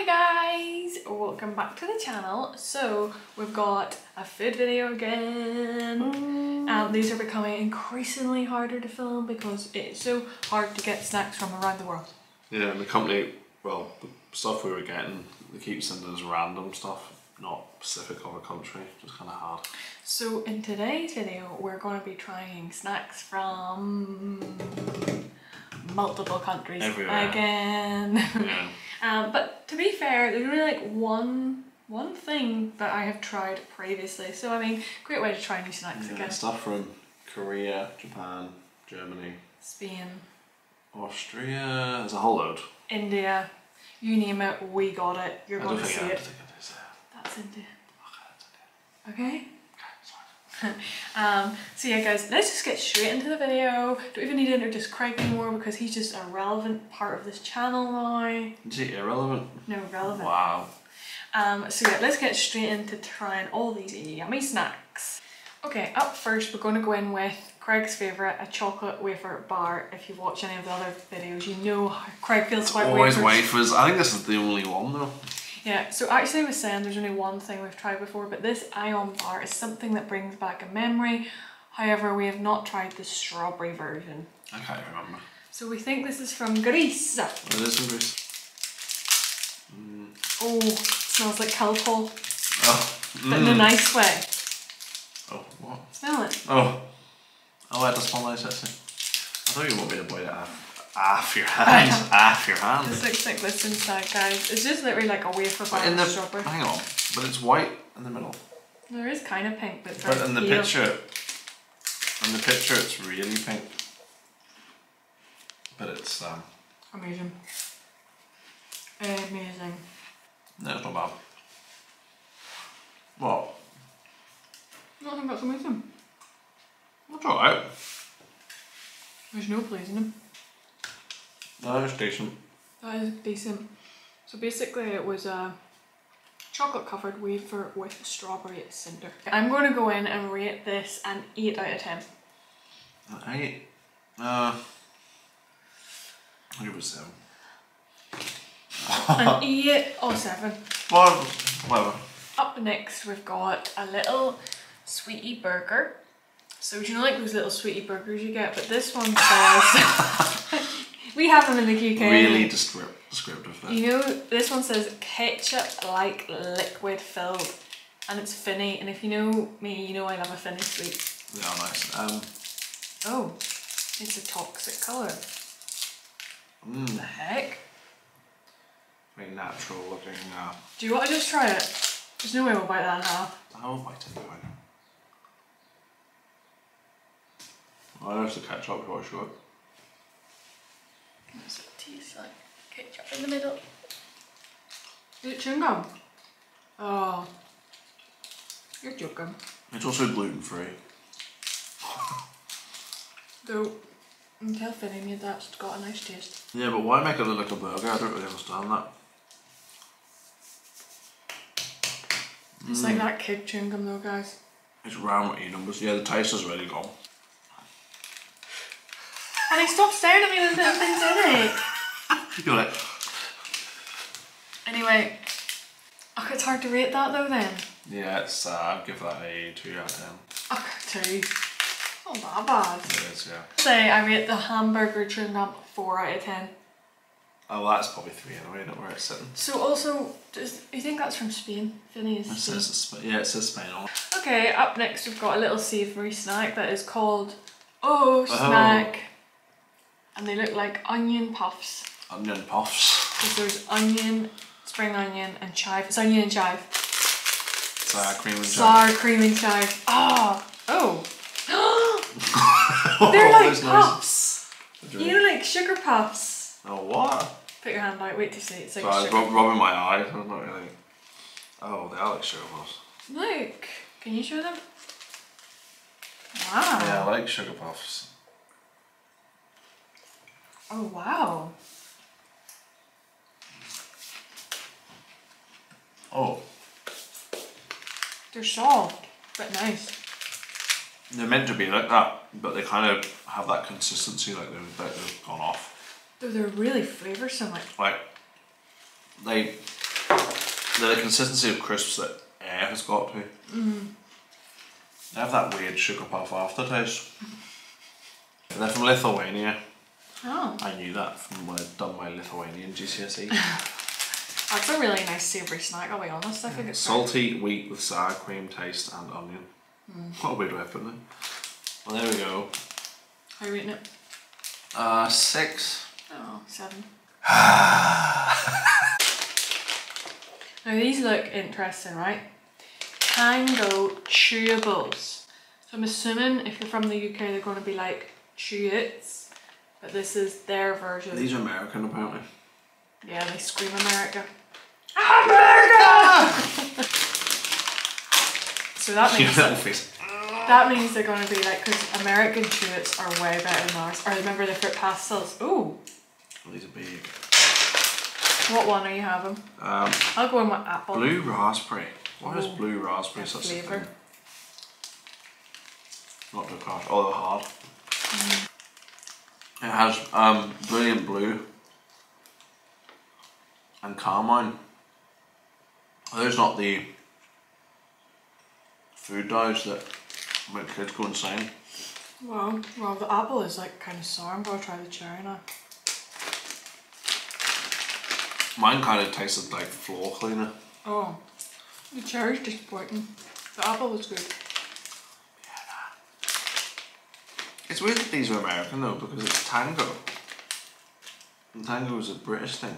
Hi guys! Welcome back to the channel. So we've got a food video again. Um, these are becoming increasingly harder to film because it's so hard to get snacks from around the world. Yeah, and the company, well, the stuff we were getting, they keep sending us random stuff, not specific of a country, just kind of hard. So in today's video we're going to be trying snacks from multiple countries Everywhere. again. Yeah. Um, but to be fair, there's only like one one thing that I have tried previously. So I mean, great way to try new snacks yeah again. stuff from Korea, Japan, Germany, Spain, Austria, there's a whole load. India, you name it, we got it. You're I going to think see I it. don't think it is. That's India. Okay, that's okay. Okay. Okay, sorry. Um, so yeah guys, let's just get straight into the video. Don't even need to introduce Craig anymore because he's just a relevant part of this channel now. Is it irrelevant? No, relevant. Wow. Um, so yeah, let's get straight into trying all these yummy snacks. Okay, up first we're going to go in with Craig's favourite, a chocolate wafer bar. If you watch any of the other videos, you know how Craig feels about Always wafers. wafers. I think this is the only one though. Yeah, so actually I was saying there's only one thing we've tried before, but this ion bar is something that brings back a memory. However, we have not tried the strawberry version. I can't remember. So we think this is from Greece. It is in Greece. Oh, it smells like alcohol, Oh. but in a mm. nice way. Oh, what? Smell it. Oh. Oh, that does smell nice actually. I thought you want me to bite it off, off your hand. off your hand. This looks like this inside, guys. It's just literally like a wafer bar in the strawberry. hang on, but it's white in the middle. There is kind of pink, but But in the pale. picture, in the picture, it's really pink. But it's um, Amazing. Amazing. no, it's not bad. What? I think that's amazing. That's alright. There's no pleasing them. No, it's decent. That is decent. So basically it was a chocolate covered wafer with strawberry cinder. I'm going to go in and rate this an 8 out of 10. An Eight. Uh. Hundred percent. An 8 or 7. Well, whatever. Up next we've got a little sweetie burger. So do you know like those little sweetie burgers you get? But this one says we have them in the UK. Really descrip- descriptive. There. You know this one says ketchup like liquid filled, and it's Fini. And if you know me, you know I love a Fini sweet. Yeah, nice. Um. Oh, it's a toxic colour. The Mm, heck? very natural looking. Uh, Do you want to just try it? There's no way we'll bite that in half. I will bite it down. Oh, there's the ketchup before I show it. Does it taste like ketchup in the middle? Is it chewing gum? Oh. You're joking. It's also gluten free. Though, until Fini made that, it's got a nice taste. Yeah, but why make it look like a burger? I don't really understand that. It's like mm. that kid chewing gum though, guys. It's round with E numbers. Yeah, the taste is really gone. And he stopped staring at me when little things in it. You're like, Anyway, oh, it's hard to rate that though then. yeah, it's. Uh, I'd give that a two out of ten. Okay, two. Not that bad. It is, yeah. Say I rate the hamburger chewing gum four out of ten. Oh, well, that's probably three anyway. Not where it's sitting. So also, does you think that's from Spain? Fini is It says, Sp- yeah, it says Spain on. Okay, up next we've got a little savoury snack that is called Oh Snack. And they look like onion puffs. Onion puffs. Because there's onion, spring onion, and chive. It's onion and chive. Sour cream and chive. Sour cream and chive. Ah! Oh! They're Oh, like nice. puffs. What you know, like sugar puffs. Oh, what? Put your hand out, wait to see. It's like Sorry, I was rub- rubbing my eyes. I'm not really. Oh, they are like sugar puffs. Look! Can you show them? Wow. Yeah, I like sugar puffs. Oh, wow. Oh, They're soft, but nice. they're meant to be like that, but they kind of have that consistency, like they've, like they've gone off. Though they're really flavoursome. Like, like they're the consistency of crisps that air has got to. Mm. They have that weird sugar puff aftertaste. And they're from Lithuania. Oh, I knew that from when I'd done my Lithuanian GCSE. that's a really nice savoury snack, I'll be honest. I think it's Salty wheat with sour cream taste and onion. What a weird way of putting it. Well, there we go. How are you eating it? Uh, six. Oh, seven. now these look interesting, right? Tango chewables. So I'm assuming if you're from the UK, they're going to be like Chewits, but this is their version. These are American apparently. Yeah, they scream America. America! so that Your means little face. that means they're going to be like because American Chewits are way better than ours. Or remember the fruit pastels? Ooh, Oh, these are big. what one are you having? Um, I'll go in with apple. blue raspberry. Why is blue raspberry That such a flavour. thing? Not too harsh. Oh, they're hard. It has um, brilliant blue and carmine. Are those not the food dyes that make kids go insane? Well, well, the apple is like kind of sour. I'm gonna try the cherry now. Mine kind of tasted like floor cleaner. Oh, the cherry's disappointing. The apple was good. It's weird that these are American though because it's tango. And tango is a British thing.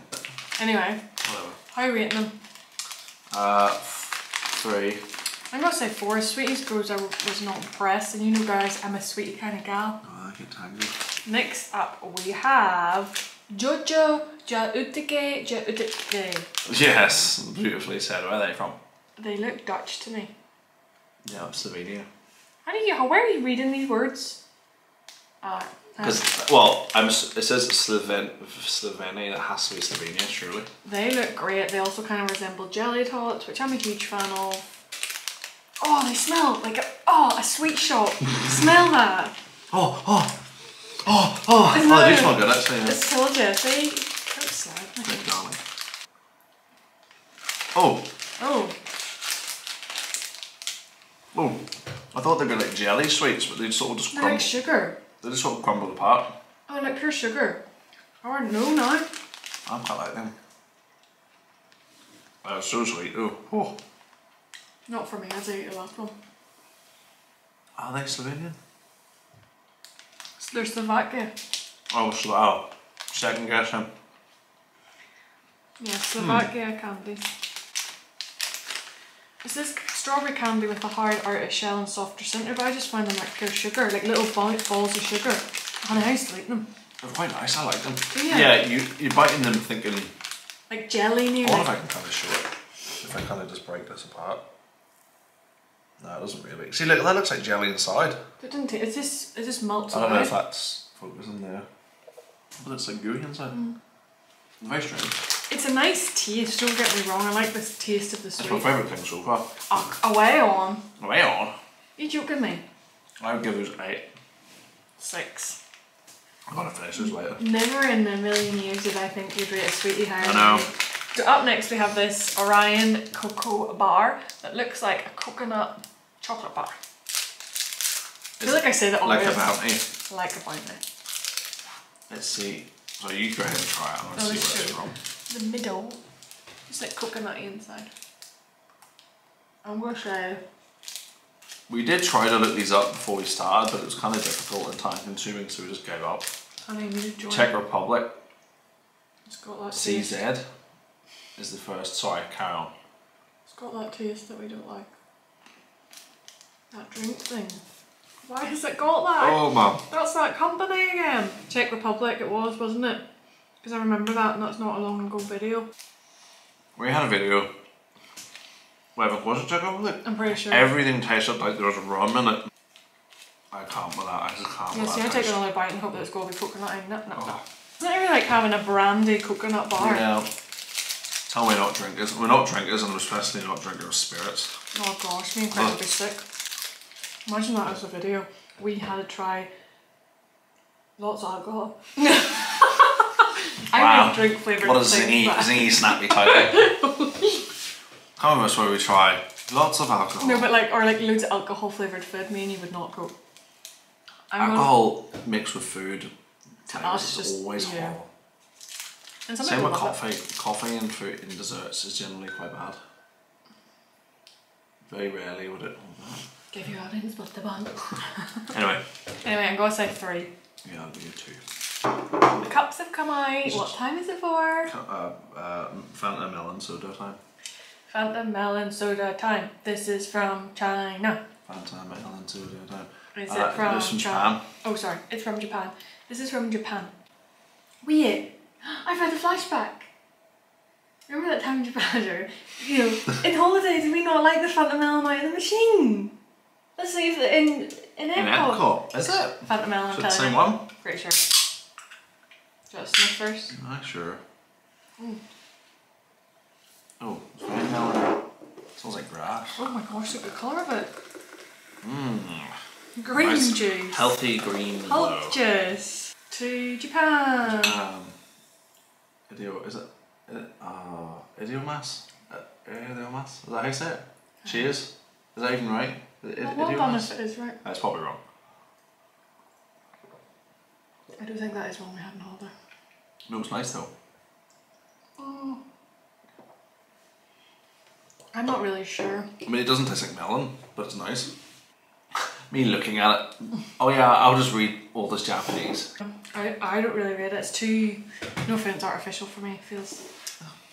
Anyway, whatever. how are you rating them? Uh, three. I'm gonna say four. Sweeties goes I was not impressed, and you know, guys, I'm a sweetie kind of gal. Oh, I like it tango. Next up, we have Jojo Jautike Jautike. Yes, beautifully said. Where are they from? They look Dutch to me. Yeah, Slovenia. How do you? How, where are you reading these words? Uh, Because well, I'm. It says Sloven Slovenia. That has to be Slovenia, surely. They look great. They also kind of resemble jelly tots, which I'm a huge fan of. Oh, they smell like a oh a sweet shop. smell that. Oh, oh, oh, oh! Isn't oh, they do smell good actually. Yeah. It's told you. See, outside. Thank you, darling. Oh, Oh, oh! I thought they'd be like jelly sweets, but they sort of just they're crumble. like sugar. They just sort of crumble apart. Oh, like pure sugar. Oh no, no. I'm quite like them. They're so sweet. though. oh. Not for me. I'd say eat the last one. Are they Slovenian? So there's Slovakia. Oh, so oh, second guess him. Yeah, Slovakia candy. Is this strawberry candy with a hard outer shell and softer centre? But I just find them like pure sugar, like little ball- balls of sugar. And I used to eat them. They're quite nice. I like them. You? Yeah, you you're biting them thinking. Like jelly I nearly. wonder if I can kind of show it. If I kind of just break this apart. No, it doesn't really. See, look, that looks like jelly inside. It didn't take, is this, is this melts I don't know if that's focusing there. But it's like gooey inside. Mm. Very strange. It's a nice taste, don't get me wrong. I like this taste of the sweet. It's my favourite thing so far. Ugh, away on. Away on. You joking me? I would give those eight. Six. I'm gonna finish this later. Never in a million years did I think you'd rate a sweetie higher I know. So up next we have this Orion cocoa bar that looks like a coconut chocolate bar. I feel like I say that all Like a bounty. Like a bounty. Let's see. So you go ahead and try it. To Oh, see where it's from. The middle. It's like coconutty inside. I'm gonna say We did try to look these up before we started, but it was kind of difficult and time consuming, so we just gave up. honey you join. Czech Republic, It's got that taste. CZ is the first. Sorry, carry on. It's got that taste that we don't like. That drink thing. Why has it got that? Oh man. That's that company again. Czech Republic it was, wasn't it? Because I remember that and that's not a long ago video. We had a video. Whatever was it Czech Republic? I'm pretty sure. Everything tasted like there was rum in it. I can't with that. I just can't yeah, with see, I that. take another bite and hope that it's going to be coconut. No, no, no. Oh. Isn't it really like having a brandy coconut bar? Yeah. Tell me not drinkers. We're not drinkers, and especially not drinkers of spirits. Oh gosh, me and Chris would be sick. Imagine that as a video. We had to try lots of alcohol. I Wow. don't drink flavoured What a things, zingy, but- zingy, snappy title. Come with us where we try lots of alcohol. No, but like, or like loads of alcohol flavoured food, me and you would not go. I'm gonna- alcohol mixed with food To us, is just- always yeah. horrible. and some Same with love it. coffee. Coffee and fruit and desserts is generally quite bad. Very rarely would it. Give your audience what they want. Anyway, Anyway, I'm gonna say three. yeah, I'll give you two. The cups have come out. What time is it for? Uh, uh, Fanta melon soda time. Fanta melon soda time. This is from China. Fanta melon soda time. Is Uh, it from, from China? Japan. Oh, sorry, it's from Japan. This is from Japan. Weird. I've had a flashback. Remember that time in Japan? You know, in holidays, we not like the Fanta melon out of the machine? Let's see if in in In Epcot. Epcot, is it? Fanta melon. Is it the same one? Pretty sure. Do you want to sniff first? Ah, sure. Mm. Oh, melon. Smells like grass. Oh my gosh, look at the colour of it. Mmm. Green Nice. juice. Healthy green. Hulk juice. To Japan. Um, idio, is it? Is it uh, idiomas? Uh, idiomas? Is that how you say it? Cheers? Is that even right? Is it Well, well if it is right. That's probably wrong. I don't think that is one we had in holiday. No, it's nice though. Oh. I'm not really sure. I mean, it doesn't taste like melon, but it's nice. Me looking at it. Oh yeah, I'll just read all this Japanese. I, I don't really read it. It's too, no offense, artificial for me. It feels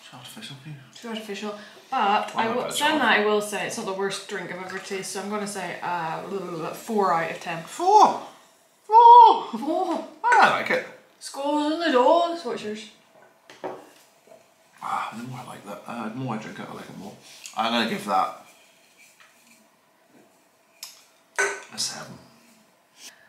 It's artificial for you. too artificial. But I will, saying that, I will say it's not the worst drink I've ever tasted. So I'm going to say uh, four out of ten. Four. Four. Oh, I like it. Scores in the doors. What's yours? Ah, the more I like that, uh, the more I drink it, I like it more. I'm gonna give that a seven.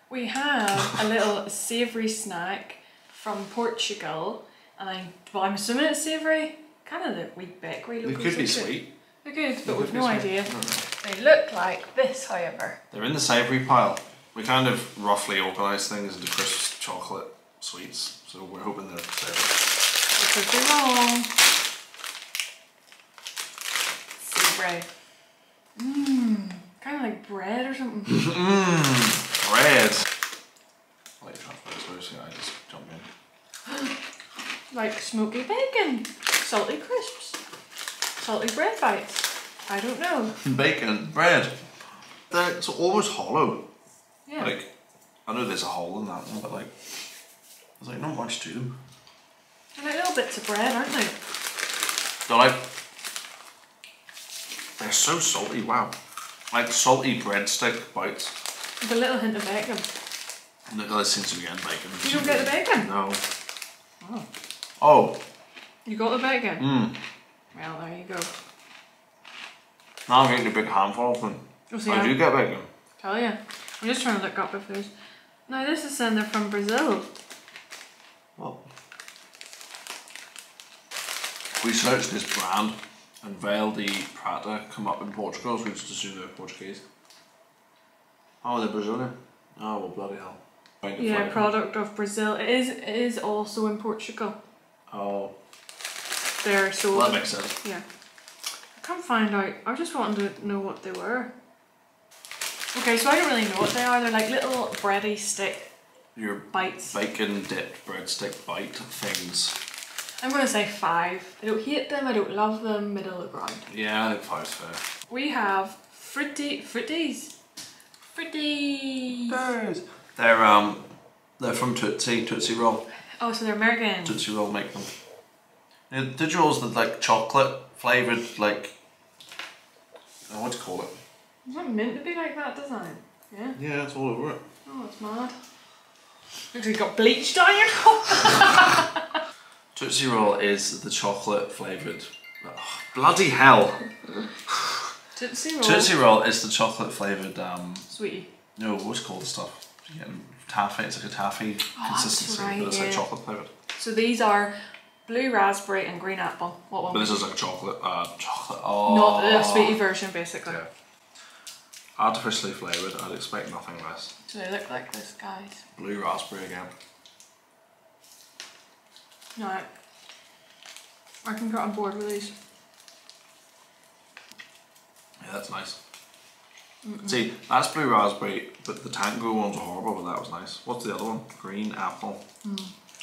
We have a little savoury snack from Portugal, and I'm well, I'm assuming it's savoury. Kind of the wheat bakery. They could be sweet. They're good, but we've no idea. I. They look like this, however. They're in the savoury pile. We kind of roughly organise things into crisp chocolate sweets, so we're hoping they're. It could be wrong. Savoury. Mmm, kind of like bread or something. Mmm, bread. I'll let you this first, I just jump in. like smoky bacon, salty crisps, salty bread bites. I don't know. Bacon, bread. They're, it's almost hollow. Yeah. Like, I know there's a hole in that one, but like, there's like not much to them. They're like little bits of bread, aren't they? They're like, they're so salty, wow. Like salty breadstick bites. With a little hint of bacon. Look, this seems to be in bacon. You don't get the bacon? No. Oh. Oh, You got the bacon? mmm. Well, there you go. Now I'm eating a big handful of them. Oh, see, I I do get bacon. tell you. I'm just trying to look up if there's. Now, this is saying they're from Brazil. Well, we searched this brand and Veil de Prata come up in Portugal, so we just assumed they're Portuguese. Oh, they're Brazilian. Oh, well, bloody hell. Find it Yeah, flavor. product of Brazil. It is. It is also in Portugal. Oh, They're sold. well, that makes sense. Yeah. I can't find out. I just wanted to know what they were. Okay, so I don't really know what they are. They're like little bready stick Your bites. bacon dipped breadstick bite things. I'm gonna say five. I don't hate them. I don't love them. Middle of the ground. Yeah, I think five's fair. We have fruity fruities. Fruities. They're um, they're from Tootsie Tootsie Roll. Oh, so they're American. Tootsie Roll make them. Yeah, Tootsie Roll's the like chocolate flavored like. Oh, what to call it? It's not meant to be like that, does it? Yeah. Yeah, it's all over it. Oh, it's mad. Looks like got bleach your. Tootsie Roll is the chocolate flavoured. Oh, bloody hell! Tootsie Roll. Tootsie Roll is the chocolate flavoured. Um, Sweetie. no, what's called the stuff? You get taffy. It's like a taffy Oh, consistency, right, but it's like chocolate flavoured. So these are blue raspberry and green apple. What one? But this is like chocolate. Uh, chocolate. Oh. Not the sweetie version, basically. Yeah. Artificially flavoured. I'd expect nothing less. So they look like this, guys. Blue raspberry again. No. I can get on board with these. Yeah, that's nice. See, that's blue raspberry, but the Tango ones are horrible, but that was nice. What's the other one? Green apple. Mm.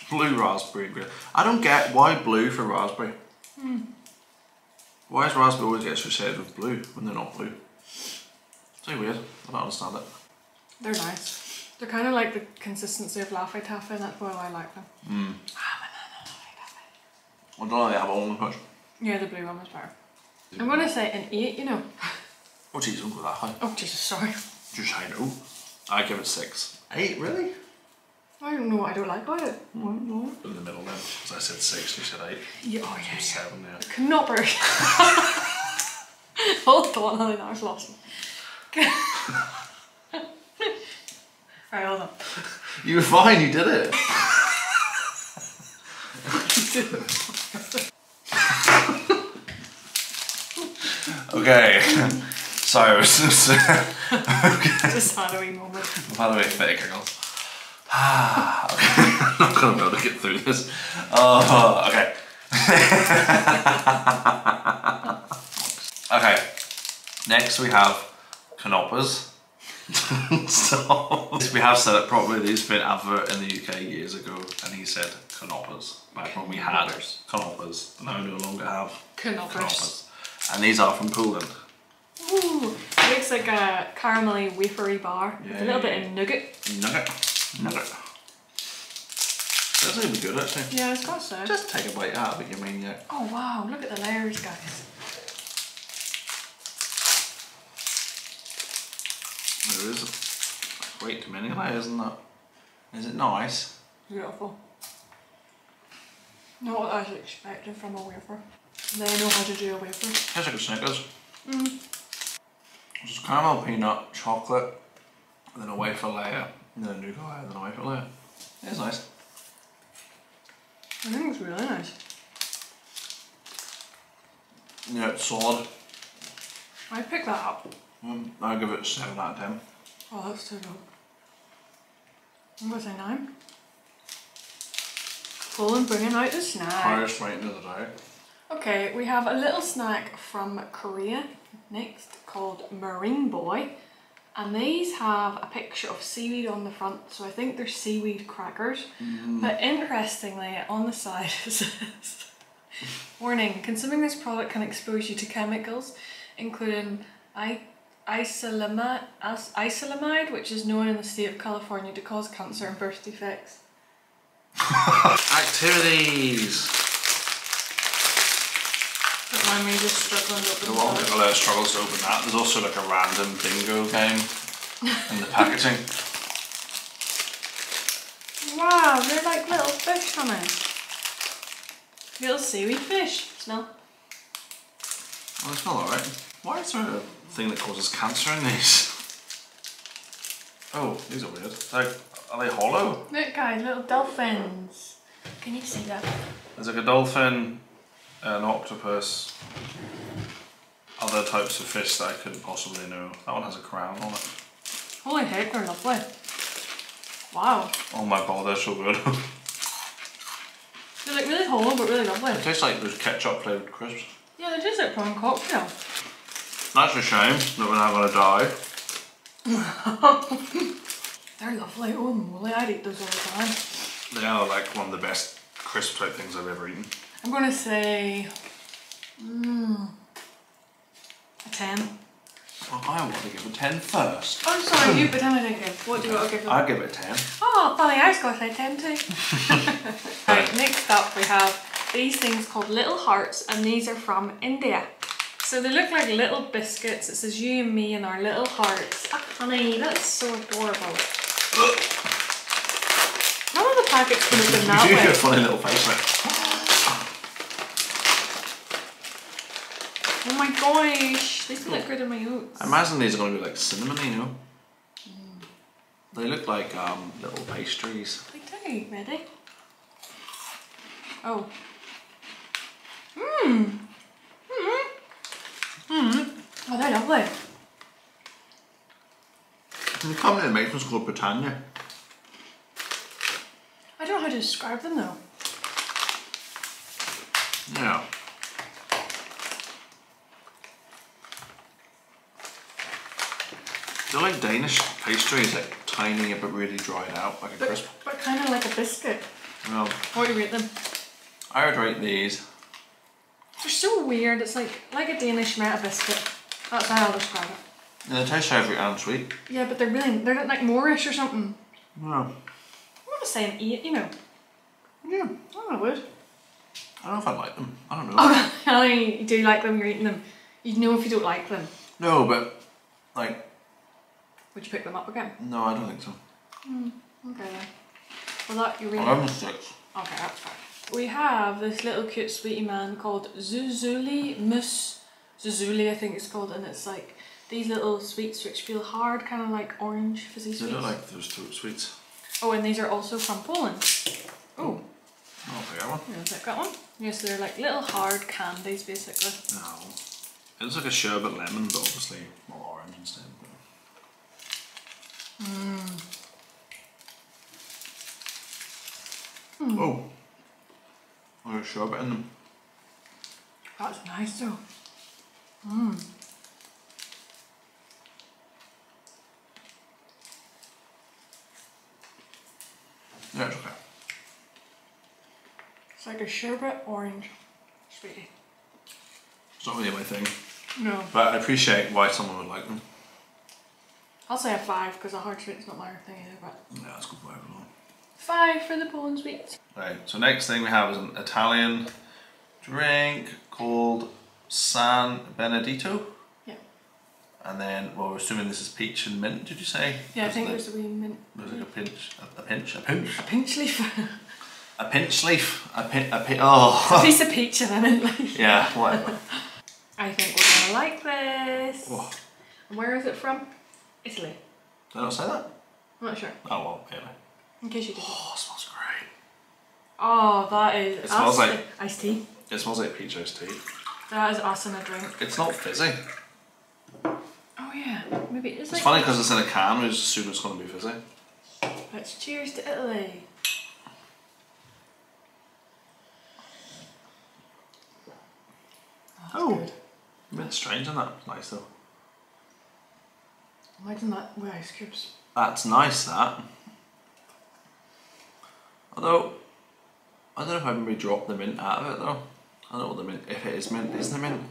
Blue raspberry. Green. I don't get why blue for raspberry. Mm. Why is raspberry always get associated with blue when they're not blue? It's so weird. I don't understand it. They're nice. They're kind of like the consistency of Laffy Taffy, and that's why I like them. Hmm. Ah, I don't know, they have almond punch. Yeah, the blue one was better. I'm gonna say an eight. You know. Oh jeez, don't go that high. Oh Jesus, sorry. Just I know. I give it six. Eight, really? I don't know what I don't like about it. In the middle then. because I said six, you said eight. Yeah, oh yeah, yeah. Seven, yeah. Knopper. hold on, I think I was lost. hold on. You were fine, you did it. okay. So, I was just, I've Just had moment. bit fake giggles. Ah, okay. I'm not gonna be able to get through this. Oh, okay. okay. Next we have canopas. so we have said it properly. There's been an advert in the UK years ago, and he said canopas back when we had Canoppers. canopas. Now we no longer have Knoppers. canopas, and these are from Poland. Ooh, it looks like a caramelly wafery bar with a little bit of nougat. Nugget, nugget. That's even good actually. Yeah, it's got so. Just take a bite out of it, you mean, yeah. Oh wow, look at the layers, guys. There is way too many layers, isn't it? Is it nice? Beautiful. Not what I was expecting from a wafer. They know how to do a wafer. Tastes like a Snickers. Mm. Just caramel, peanut, chocolate, and then a wafer layer, and then a nougat layer, then a wafer layer. It's nice. I think it's really nice. Yeah, it's solid. I'd pick that up. Mm, I'll give it a 7 out of 10. Oh, that's too low. I'm gonna say nine. Colin bringing out the snack. Highest rating of the day. Okay, we have a little snack from Korea next called Marine Boy. And these have a picture of seaweed on the front, so I think they're seaweed crackers. But interestingly, on the side it says Warning, consuming this product can expose you to chemicals, including I- isolamide, isolamide, which is known in the state of California to cause cancer and birth defects. Activities! Don't mind me just struggling to open won't the be a lot of struggles to open that. There's also like a random bingo game in the packaging. Wow, they're like little fish it. Little seaweed fish. Smell. Oh, they smell alright. Why is there thing that causes cancer in these? Oh, these are weird. Like, are they hollow? Look guys, little dolphins. Can you see that? There's like a dolphin, an octopus, other types of fish that I couldn't possibly know. That one has a crown on it. Holy heck, they're lovely. Wow. Oh my god, they're so good. They're like really hollow but really lovely. it tastes like those ketchup flavoured crisps. Yeah, they taste like prawn cocktail. That's a shame that we're not gonna die. They're lovely. Oh moly, I'd eat those all the time. They are like one of the best crisp type things I've ever eaten. I'm gonna say mm, a 10. Oh, I want to give a 10 first. Oh sorry, you pretend I didn't give. What do you want to give them? I'll give it a 10. Oh, funny, I was going to say 10 too. right, next up we have these things called little hearts and these are from India. So they look like little biscuits. It says you and me and our little hearts. Ah, honey, that's so adorable. None of the packets can open that you do a way. funny little face, mate. Oh my gosh, these look good in my oats. I imagine these are going to be like cinnamon, you know? They look like um, little pastries. They do, ready? Oh. Mmm. Mmm. Oh, they're lovely. The company that makes them is called Britannia. I don't know how to describe them though. Yeah. They're like Danish pastries, like tiny but er really dried out, like a But, crisp. but kind of like a biscuit. Well, What do you rate them? I would rate these. They're so weird. It's like like a Danish meta biscuit. That's how I'll describe it. Yeah, they taste savoury and sweet. Yeah, but they're really they're like moreish or something. Yeah. I'm not saying eight, you know. Yeah. I would. I don't know if I like them. I don't know. Oh, I mean, you do like them, you're eating them. You'd know if you don't like them. No, but like, Would you pick them up again? no, I don't think so. Hmm, okay then. Well, that you I really. them six. Okay, that's fine. We have this little cute sweetie man called Zuzuli Mus Zuzuli, I think it's called, and it's like these little sweets which feel hard, kind of like orange fizzy They sweets. look like those two sweets. Oh, and these are also from Poland. Oh, Oh, okay, one. yeah, take that one. Yes, they're like little hard candies basically. No. It looks like a sherbet lemon, but obviously more orange instead. Mm. Oh. There's sherbet in them. That's nice though. Mmm. Yeah, it's okay. It's like a sherbet orange sweetie. It's not really my thing. No. But I appreciate why someone would like them. I'll say a five because a hard sweet's not my thing either, but Yeah, that's good for everyone. Five for the Poland sweets. Right, so next thing we have is an Italian drink called San Benedetto. Yeah. And then, well, we're assuming this is peach and mint, did you say? Yeah, I think the- there's a wee mint. There's like a pinch, a, a pinch, a pinch, A pinch leaf. a pinch leaf, a pin, a pin, oh. a piece of peach and a mint leaf. yeah, whatever. I think we're gonna like this. Oh, And Where is it from? Italy. did I not say that? I'm not sure. Oh well, anyway. In case you didn't. Oh, it smells great. Oh, that is. It smells like- iced tea. It smells like peach iced tea. That is us in a drink. It's not fizzy. Oh yeah, maybe it is It's like. funny because it's in a can, we just assume it's going to be fizzy. Let's cheers to Italy. That's Oh. good. A bit strange, isn't that? Nice though. Imagine that with ice cubes. That's nice, that. Although, I don't know if I maybe dropped the mint out of it though. I don't know what the mint, if it is mint, is the mint?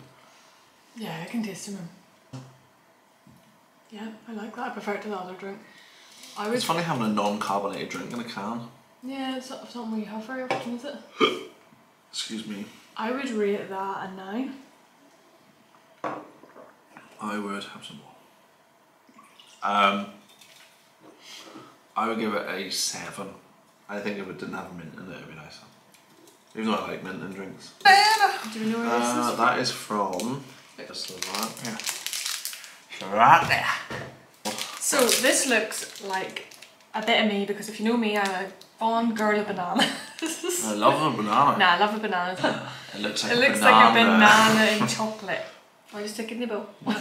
Yeah, I can taste them. Yeah, I like that. I prefer it to the other drink. I would. It's funny having a non-carbonated drink in a can. Yeah, it's not something we have very often, is it? Excuse me. I would rate that a nine. I would have some more. Um, I would give it a seven. I think if it didn't have mint in it, it'd be nicer. Even though I like mint in drinks. Do we know where this Uh, is? that is from Slovakia. there. So this looks like a bit of me because if you know me, I'm a fond girl of bananas. I love a banana. nah, I love a banana. It looks like it a looks banana. like a banana in chocolate. I'll just stick it in the bowl.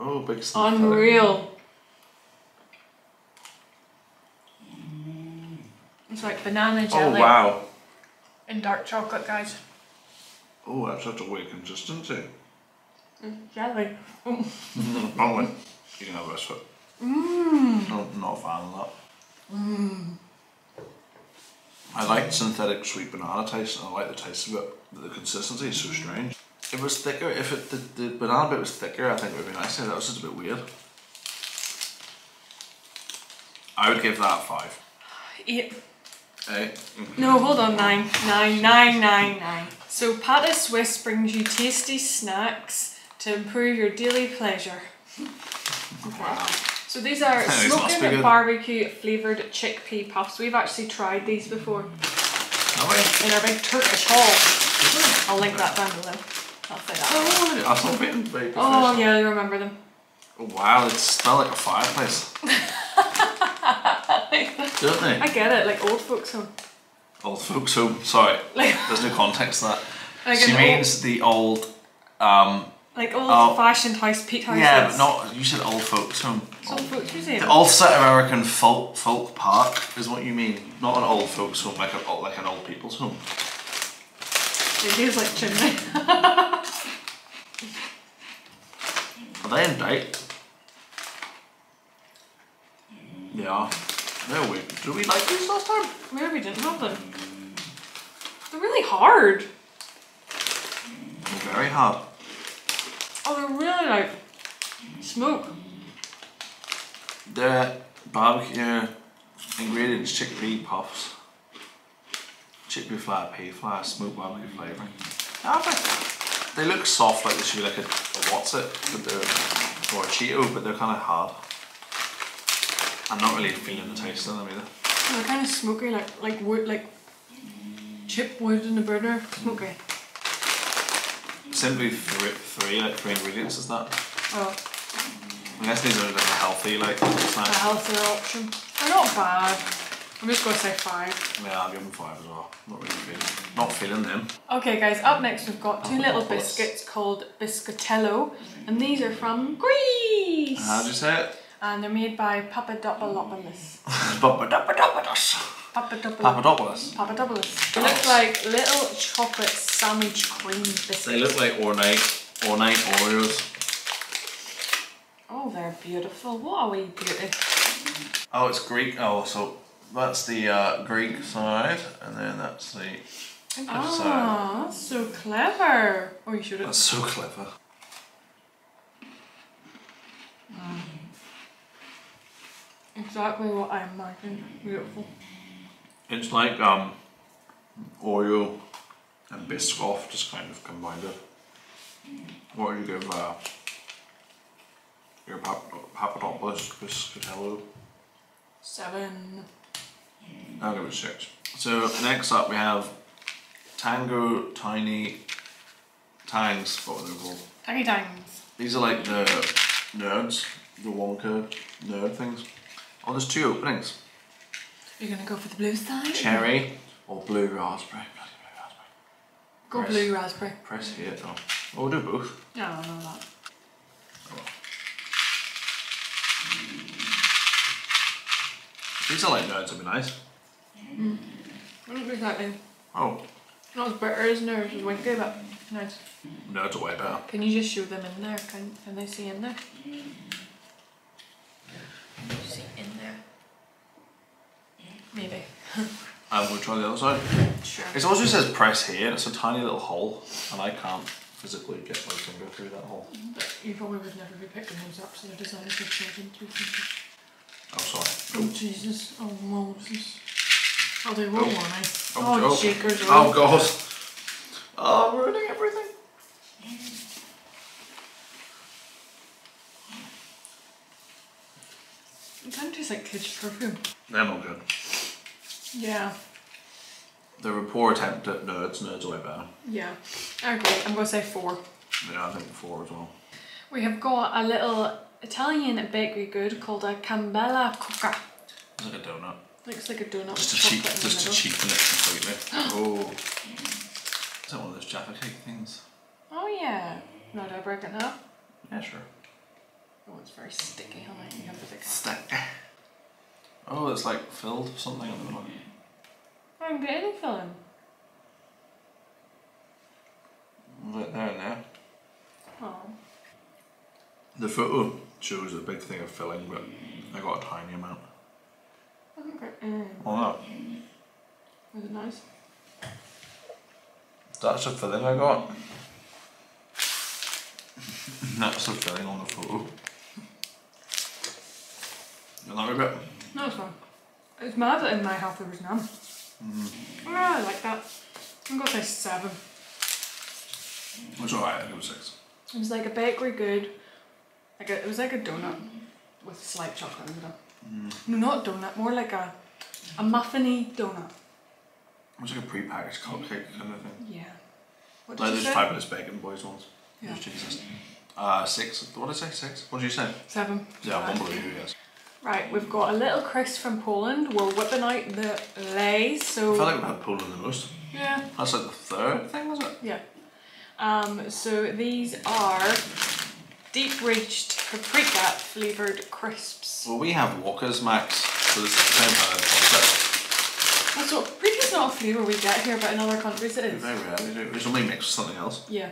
Oh, big synthetic. Unreal. It's like banana Oh jelly wow. in dark chocolate, guys. Oh, that's such a weird consistency. Mm, jelly. Oh. Probably. You can have rest of. Mmm. No, not a fan of that. Mmm. I like synthetic sweet banana taste, and I like the taste of it. But the consistency is so strange. If it was thicker, if it the, the banana bit was thicker, I think it would be nicer. That was just a bit weird. I would give that five. Eight. No, hold on, nine. Nine, nine, nine, nine. So Pata Swiss brings you tasty snacks to improve your daily pleasure. Wow. So these are must smoking barbecue flavoured chickpea puffs. We've actually tried these before Oh, in our big Turkish haul. Hmm. I'll link that down below. I'll say that. Oh, that's not being very Oh yeah, I remember them. Oh, wow, they smell like a fireplace. Don't they? I get it, like old folks home. Old folks home. Sorry, Like, there's no context to that. like she an means the old. Um, like old Oh. fashioned house, peat houses. yeah, but not. You said old folks home. It's old folks museum. The Ulster American folk folk park is what you mean, not an old folks home, like a like an old people's home. It feels like chimney. Are they in date? Yeah. They're weak. Did we like these last time? Maybe we didn't have them. They're really hard. They're very hard. Oh, they're really like smoke. The barbecue ingredients chickpea puffs, chickpea flour, pea flour, smoked barbecue flavouring. Ah, they, they look soft like they should be like a, a what's it, but they're or a Cheeto, but they're kind of hard. I'm not really feeling the taste of them either. They're kind of smoky, like like wood, like chip wood in the burner. Smoky. Simply three, three like three ingredients is that? Oh, I guess these are like a healthy like snack. a healthier option. They're not bad. I'm just gonna say five. Yeah, I'll give them five as well. Not really feeling, not feeling them. Okay, guys. Up next, we've got two little biscuits called Biscotello, and these are from Greece. How'd you say it? And they're made by Papadopoulos. Papadopoulos. Papadopoulos. Papadopoulos. Papadopoulos. They look like little chocolate sandwich cream biscuits. They look like ornate, ornate Oreos. Oh, they're beautiful. What a wee beauty. Oh, it's Greek. Oh, so that's the uh, Greek side, and then that's the. Ah, that's so clever. Oh, you should have. That's so clever. Exactly what I imagined. Beautiful. It's like um, Oreo and Biscoff just kind of combined it. What would you give uh, your pap- Papadopoulos Biscotello? Seven. I'll give it a six. So next up we have Tango Tiny Tangs. What were they called? Tiny tangs. These are like the nerds, the Wonka nerd things. Oh, there's two openings. You're gonna go for the blue side? Cherry or blue raspberry. Bloody blue raspberry. Go Press. blue raspberry. Press here. Oh, oh we'll do both. Yeah, I know that. These are like nerds. Would be nice. Mm. Not exactly. Oh, Not as bitter as theirs as winky, but nice. nerds are way better. Can you just show them in there? Can, can they see in there? Can you see in there? Maybe. And uh, we'll try the other side. Sure. It also says press here, and it's a tiny little hole, and I can't physically get my finger through that hole. But you probably would never be picking those up, so they're designed for children too. Oh, sorry. Oh Jesus! Oh Moses! Oh, they were Oh. warning. Eh? Oh, Oh, oh. shakers! Oh god. Oh, I'm ruining everything. It kind of tastes like kids' perfume. They're not good. Yeah. The poor attempt at nerds, nerds are way better. Yeah. Okay, I'm gonna say four. Yeah, I think four as well. We have got a little Italian bakery good called a Cambella Coca. It's like a donut. Looks like a donut Just to cheap, chocolate in the just to middle. cheapen it completely. oh. Is that one of those Jaffa cake things? Oh yeah. No, do I break it now? Yeah, sure. Oh, it's very sticky, huh? You have the big Stack. Oh, it's like filled with something on the middle. I don't get any filling. Right there and there. Oh. The photo shows a big thing of filling, but I got a tiny amount. I don't get any. Oh no. Was it nice? That's the filling I got. That's the filling on the photo. You like a bit? No, it's fine. It's mad that in my half there was none. Oh, I like that. I'm gonna say seven. It's alright, I think it was six. It was like a bakery good. Like a, it was like a donut with slight chocolate in the middle. Mm-hmm. No, not a donut. More like a a muffiny donut. It was like a pre-packaged cupcake kind of thing. Yeah. What Like those fabulous Bakin' Boys ones. Yeah. Those Jesus. Uh, six. What did I say? Six? What did you say? Seven. Yeah, one below you, yes. Right, we've got a little crisp from Poland. We're whipping out the Lays, I so feel like we've had Poland the most. yeah, That's like the third thing, was it? yeah. Um, so these are deep ridged paprika flavored crisps. Well, we have Walker's Max, so it's the same concept. Also, paprika's not a flavour we get here, but in other countries it is. Very rarely do. It's only mixed with something else. Yeah.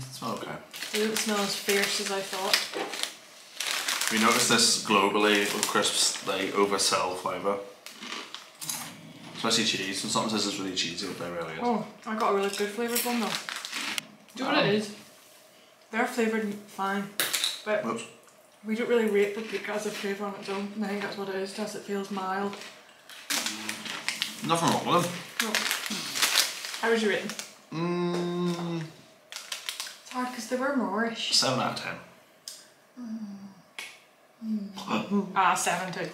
It's not okay. It doesn't smell as fierce as I thought. We notice this globally with crisps, they oversell flavour. Especially cheese. When something says it's really cheesy, but they really is. Oh, I got a really good flavoured one though. Do you know what it is? They're flavoured fine, but we don't really rate the paprika as a flavour on its own. And I think that's what it is, just it feels mild. Nothing wrong with them. No. How would you rate them? Mm, It's hard because they were moreish. 7 out of 10. Ah, seven too.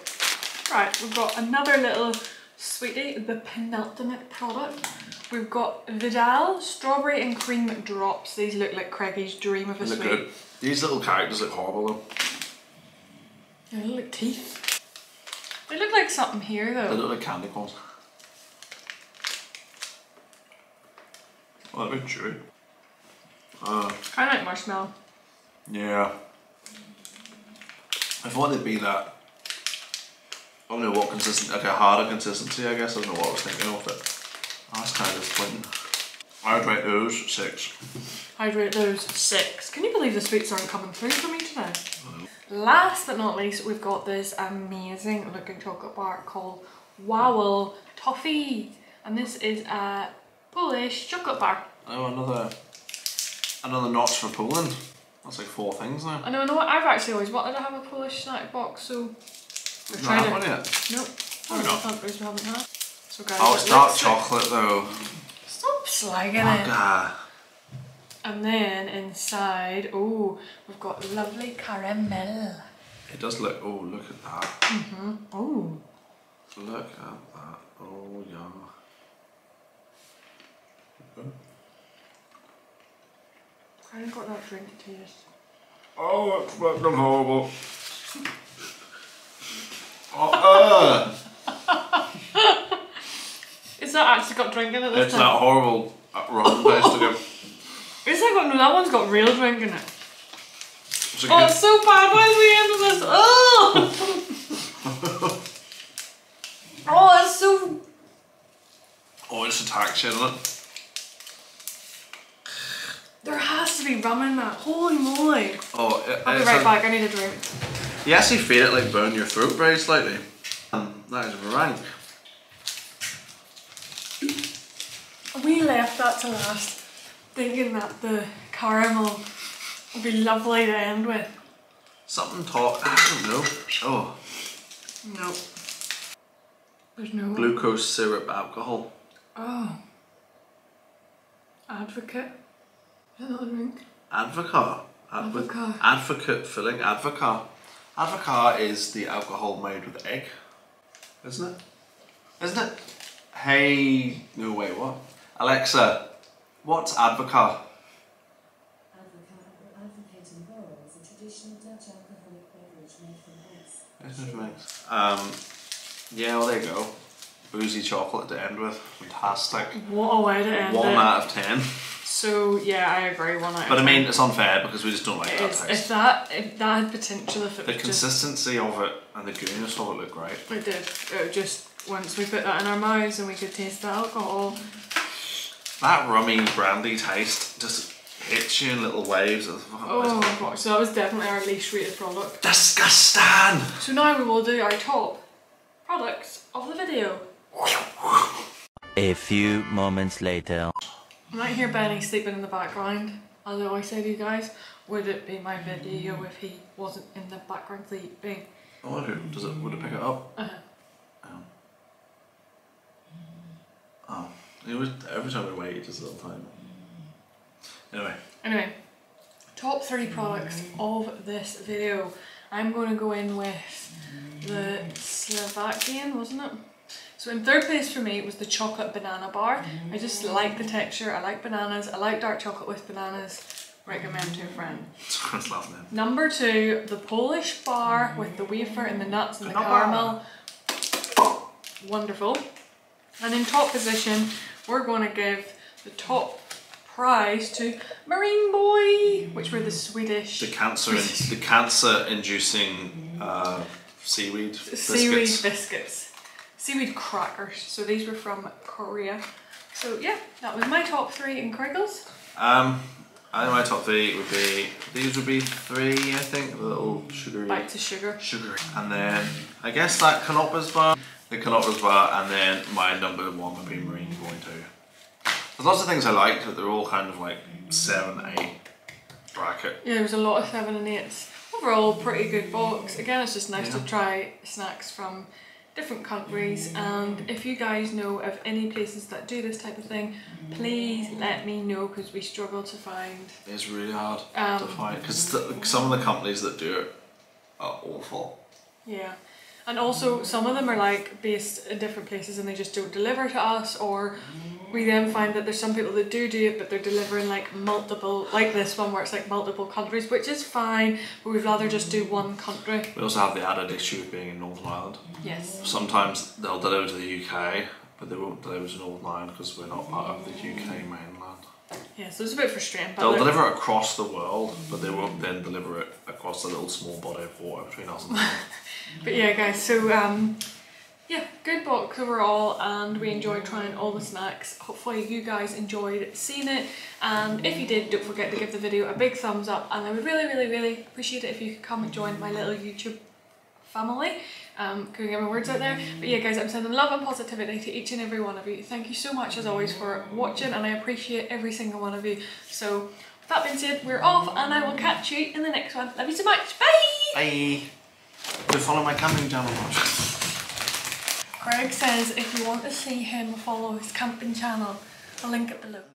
Right, we've got another little sweetie, the penultimate product. We've got Vidal strawberry and cream drops. These look like Craigie's dream of a They look sweet. good. These little characters look horrible though. They look like teeth. They look like something here though. They though. look like candy corns. Oh, they're a bit chewy. Uh, Kind of like marshmallow. yeah. I thought they'd be that. I don't know what consistency, like a harder consistency, I guess. I don't know what I was thinking of it. Oh, that's kind of disappointing. I would rate those six. I'd rate those six. Can you believe the sweets aren't coming through for me today? Last but not least, we've got this amazing looking chocolate bar called Wawel Toffee. And this is a Polish chocolate bar. Oh, another another notch for Poland. That's like four things now. I know, I know what I've actually always wanted to have a Polish snack box, so we've Not tried had it. one yet. Nope. Oh, no. countries we haven't had. So guys, Oh, it it's dark looks- chocolate though. Stop slagging it. And then inside, oh, we've got lovely caramel. it does look. Oh, look at that. Mhm. Oh. Look at that. Oh yeah. I got that drink to taste. Oh, it's fucking horrible. oh, uh, Is that actually got drink in it this it's time? that horrible uh, rum taste again. Is that got no? That one's got real drink in it. It's Oh, good- it's so bad. Why is the end of this? Oh. oh, it's so. oh, it's a texture in it. There has to be rum in that. Holy moly! Oh, it, I'll be right a- back. I need a drink. You actually feel it like burn your throat very slightly. Um, that is rank. We left that to last, thinking that the caramel would be lovely to end with. Something taught. I don't know. Oh, Nope. There's no. glucose syrup alcohol. Oh. Advocate. Is that not drink? Advocat. Ad- with- Advocat. Advocate filling. Advocat. Advocat is the alcohol made with egg, isn't it? Isn't it? Hey, no wait, what? Alexa, what's Advocat? Advocating Borough is a traditional Dutch alcoholic beverage made from oats. Isn't it nice? Um, yeah, well there you go. Boozy chocolate to end with. Fantastic. What a way to end One it. out of ten. So yeah, I agree. One out. But I mean, it's unfair because we just don't like that It's- if that if that had potential, if it The was just consistency of it and the gooiness of it looked great. it did. It would just once we put that in our mouths and we could taste the alcohol. That rummy brandy taste just hits you in little waves. Of, Oh my oh, gosh! So that was definitely our least rated product. Disgusting! So now we will do our top products of the video. A few moments later. You might hear Benny sleeping in the background. As I always say to you guys, would it be my video if he wasn't in the background sleeping? Oh, who does it? Would it pick it up? Uh-huh. Um, oh, it was every time we wait, it does it all time. Anyway, Anyway, top three products of this video. I'm going to go in with the Slovakian, wasn't it? So in third place for me was the chocolate banana bar. I just like the texture. I like bananas. I like dark chocolate with bananas. Recommend to a friend. laughing at Number two, the Polish bar with the wafer and the nuts and the Banana caramel. Wonderful. And in top position, we're going to give the top prize to Marine Boy, which were the Swedish the cancer, in, the cancer-inducing uh, seaweed biscuits. seaweed biscuits. Seaweed crackers. So these were from Korea. So yeah, that was my top three in Criggles. Um, I think my top three would be these would be three. I think the little sugary, Back to sugar. sugary, and then I guess that Canopus bar, the Canopus bar, and then my number one would be Marine Boy Two. There's lots of things I liked, but they're all kind of like seven, eight bracket. Yeah, there was a lot of seven and eights. Overall, pretty good box. Again, it's just nice Yeah. to try snacks from different countries. And if you guys know of any places that do this type of thing, please let me know because we struggle to find. It's really hard to Um, find because some of the companies that do it are awful. Yeah. And also, some of them are like based in different places and they just don't deliver to us, or we then find that there's some people that do do it, but they're delivering like multiple, like this one where it's like multiple countries, which is fine, but we'd rather just do one country. We also have the added issue of being in Northern Ireland. Yes. Sometimes they'll deliver to the UK, but they won't deliver to Northern Ireland because we're not part of the UK mainland. Yeah, so it's a bit frustrating. But They'll they're- deliver across the world, but they won't then deliver it across a little small body of water between us and them. But yeah, guys, so um, yeah, good box overall, and we enjoyed trying all the snacks. Hopefully, you guys enjoyed seeing it, and if you did, don't forget to give the video a big thumbs up. And I would really, really, really appreciate it if you could come and join my little YouTube family. Um, couldn't get my words out there. But yeah, guys, I'm sending love and positivity to each and every one of you. Thank you so much, as always, for watching, and I appreciate every single one of you. So, that being said, we're off, and I will catch you in the next one. Love you so much. Bye! Bye! Do follow my camping channel. Craig says if you want to see him, follow his camping channel. I'll link it below.